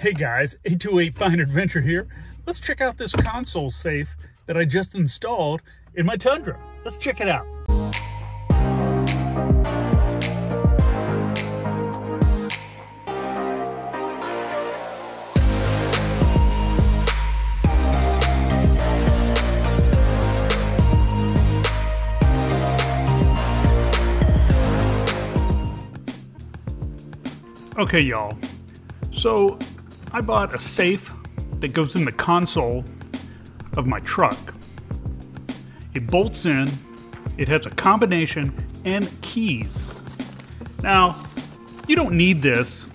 Hey guys, 828 Find Adventure here. Let's check out this console safe that I just installed in my Tundra. Let's check it out. Okay, y'all. So, I bought a safe that goes in the console of my truck. It bolts in, it has a combination and keys. Now, you don't need this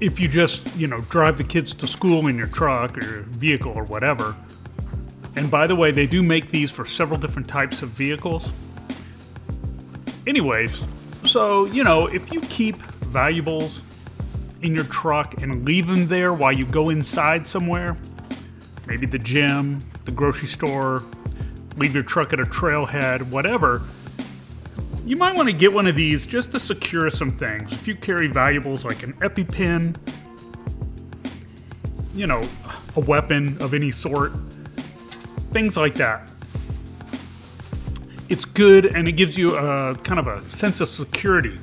if you just, you know, drive the kids to school in your truck or vehicle or whatever. And by the way, they do make these for several different types of vehicles. Anyways, so, you know, if you keep valuables in your truck and leave them there while you go inside somewhere, maybe the gym, the grocery store, leave your truck at a trailhead, whatever, you might want to get one of these just to secure some things. If you carry valuables like an EpiPen, you know, a weapon of any sort, things like that. It's good and it gives you a kind of a sense of security.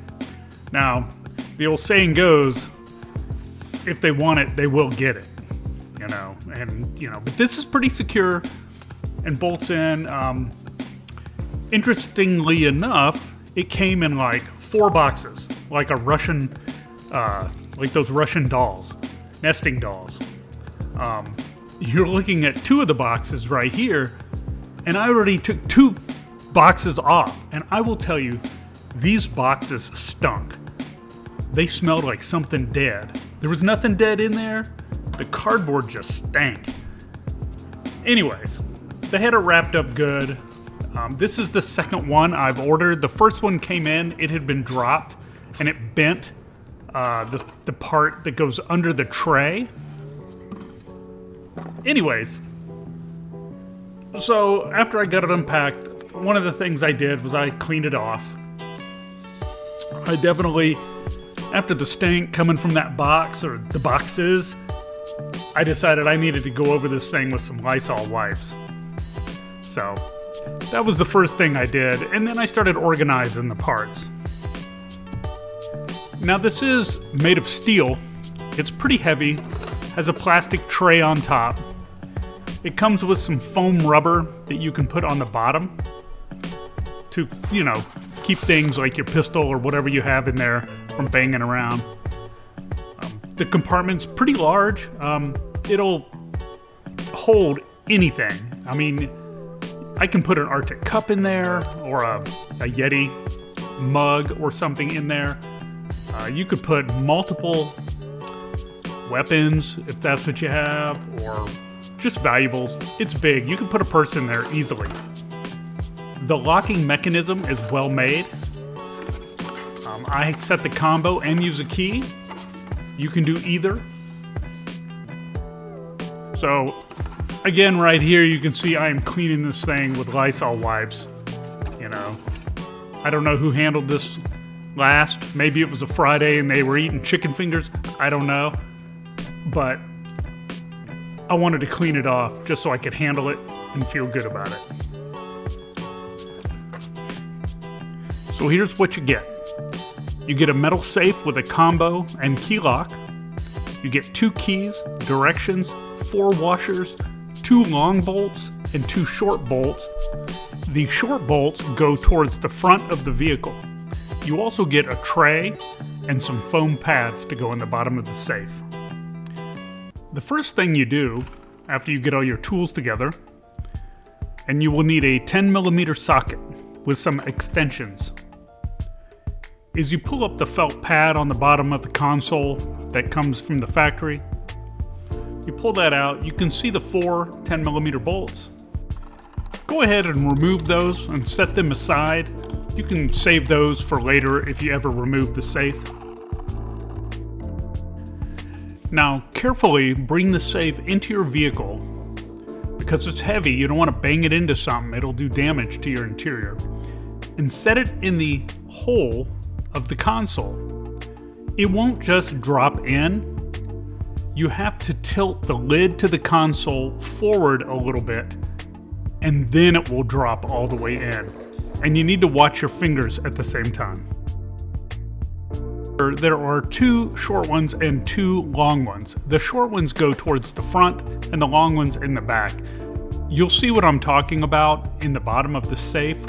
Now, the old saying goes, if they want it, they will get it. You know, and you know, but this is pretty secure and bolts in. Um, interestingly enough, it came in like four boxes, like a Russian, uh, like those Russian dolls, nesting dolls. Um, you're looking at two of the boxes right here, and I already took two boxes off, and I will tell you, these boxes stunk. They smelled like something dead. There was nothing dead in there. The cardboard just stank. Anyways, they had it wrapped up good. Um, this is the second one I've ordered. The first one came in, it had been dropped, and it bent uh, the, the part that goes under the tray. Anyways, so after I got it unpacked, one of the things I did was I cleaned it off. I definitely, after the stank coming from that box or the boxes, I decided I needed to go over this thing with some Lysol wipes. So that was the first thing I did, and then I started organizing the parts. Now, this is made of steel, it's pretty heavy, has a plastic tray on top. It comes with some foam rubber that you can put on the bottom to, you know, keep things like your pistol or whatever you have in there from banging around. Um, the compartment's pretty large. Um, it'll hold anything. I mean, I can put an Arctic cup in there or a, a Yeti mug or something in there. Uh, you could put multiple weapons if that's what you have, or just valuables. It's big. You can put a person in there easily. The locking mechanism is well made. Um, I set the combo and use a key. You can do either. So, again, right here, you can see I am cleaning this thing with Lysol wipes. You know, I don't know who handled this last. Maybe it was a Friday and they were eating chicken fingers. I don't know. But I wanted to clean it off just so I could handle it and feel good about it. So here's what you get. You get a metal safe with a combo and key lock. You get two keys, directions, four washers, two long bolts, and two short bolts. The short bolts go towards the front of the vehicle. You also get a tray and some foam pads to go in the bottom of the safe. The first thing you do after you get all your tools together, and you will need a 10 millimeter socket with some extensions, is you pull up the felt pad on the bottom of the console that comes from the factory. You pull that out, you can see the four 10 millimeter bolts. Go ahead and remove those and set them aside you can save those for later if you ever remove the safe. Now, carefully bring the safe into your vehicle. Because it's heavy, you don't want to bang it into something, it'll do damage to your interior. And set it in the hole of the console. It won't just drop in, you have to tilt the lid to the console forward a little bit and then it will drop all the way in. And you need to watch your fingers at the same time. There are two short ones and two long ones. The short ones go towards the front and the long ones in the back. You'll see what I'm talking about in the bottom of the safe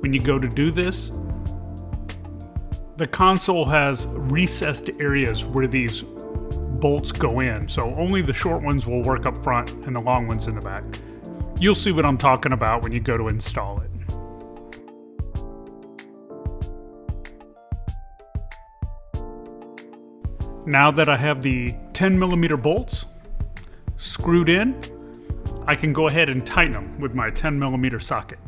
when you go to do this. The console has recessed areas where these bolts go in, so only the short ones will work up front and the long ones in the back. You'll see what I'm talking about when you go to install it. Now that I have the 10 millimeter bolts screwed in, I can go ahead and tighten them with my 10 millimeter socket.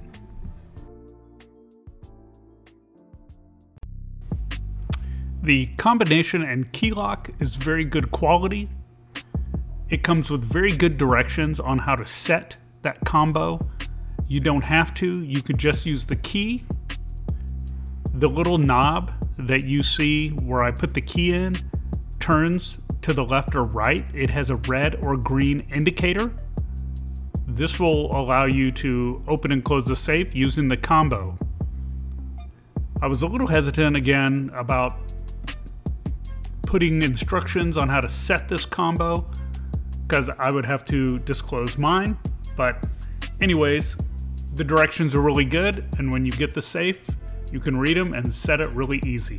The combination and key lock is very good quality. It comes with very good directions on how to set that combo. You don't have to, you could just use the key. The little knob that you see where I put the key in turns to the left or right. It has a red or green indicator. This will allow you to open and close the safe using the combo. I was a little hesitant again about putting instructions on how to set this combo because I would have to disclose mine. But anyways, the directions are really good, and when you get the safe, you can read them and set it really easy.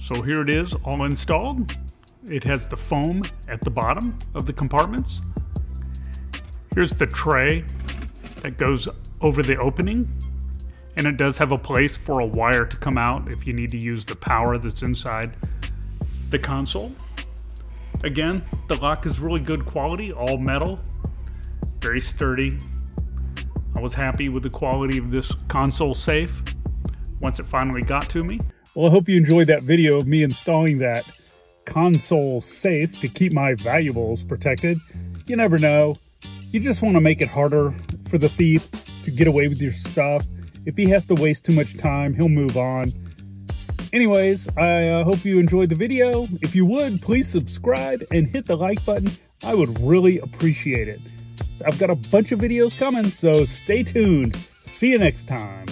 So here it is all installed. It has the foam at the bottom of the compartments. Here's the tray that goes over the opening. And it does have a place for a wire to come out if you need to use the power that's inside the console. Again, the lock is really good quality, all metal, very sturdy. I was happy with the quality of this console safe once it finally got to me. Well, I hope you enjoyed that video of me installing that console safe to keep my valuables protected. You never know. You just want to make it harder for the thief to get away with your stuff. If he has to waste too much time, he'll move on. Anyways, I uh, hope you enjoyed the video. If you would, please subscribe and hit the like button. I would really appreciate it. I've got a bunch of videos coming, so stay tuned. See you next time.